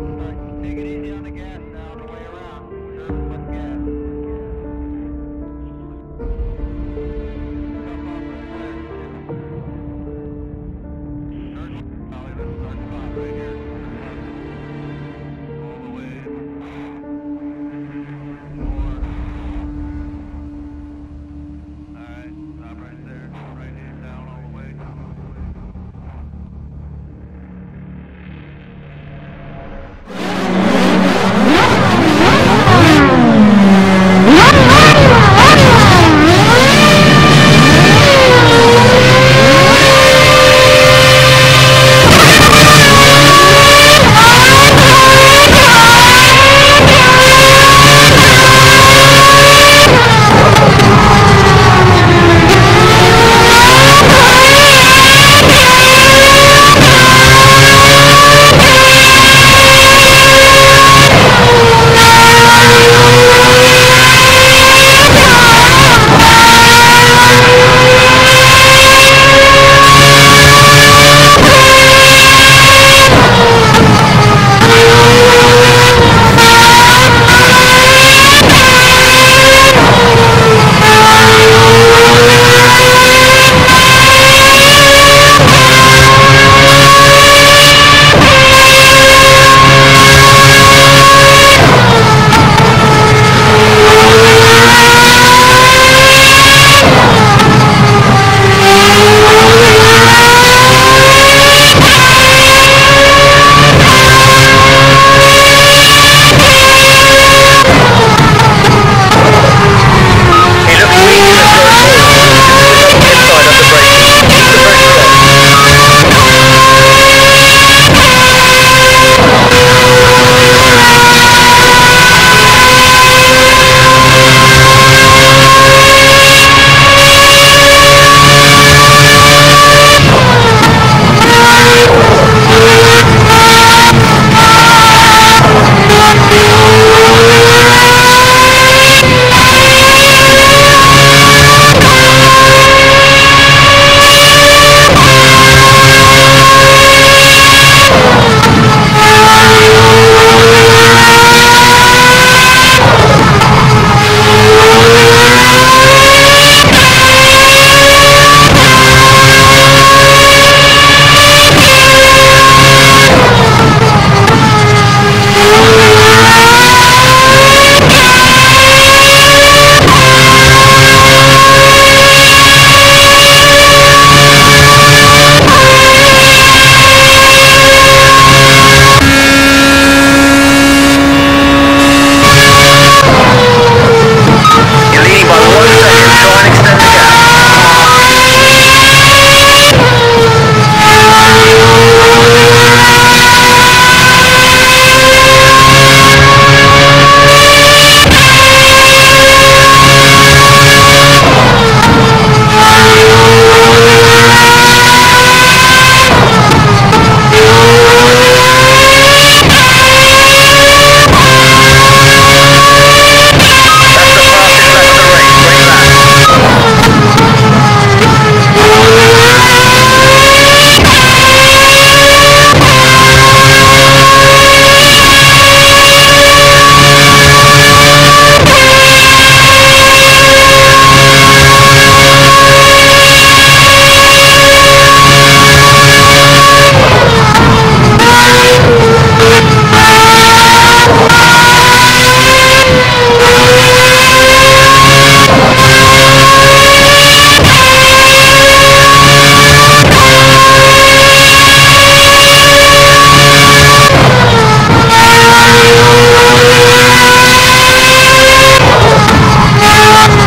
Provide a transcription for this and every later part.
Alright, take it easy on the gas now on the way around. Put gas.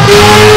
Yeah.